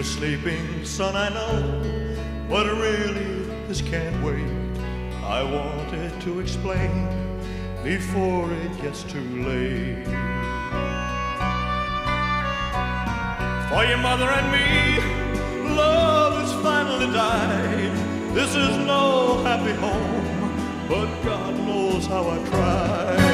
You're sleeping, son, I know, but really this can't wait. I wanted to explain before it gets too late. For your mother and me, love has finally died. This is no happy home, but God knows how I tried.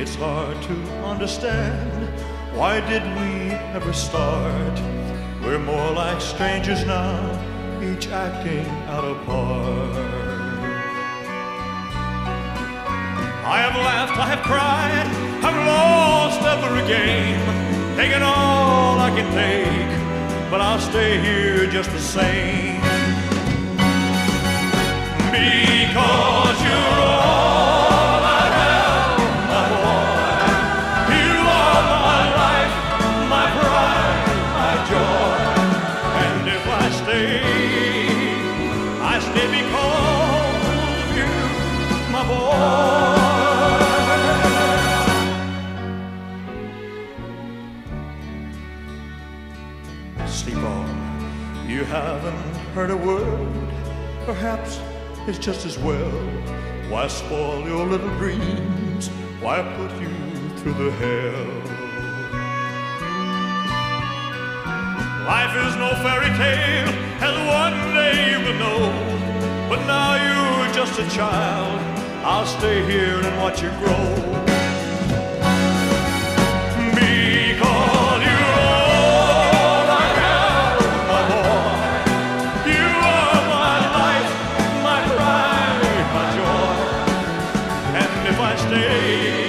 It's hard to understand. Why did we ever start? We're more like strangers now, each acting out a part. I have laughed, I have cried, Every game, taken all I can take, but I'll stay here just the same. Because Sleep on. You haven't heard a word. Perhaps it's just as well. Why spoil your little dreams? Why put you through the hell? Life is no fairy tale, as one day you will know. But now you're just a child. I'll stay here and watch you grow. And if eh?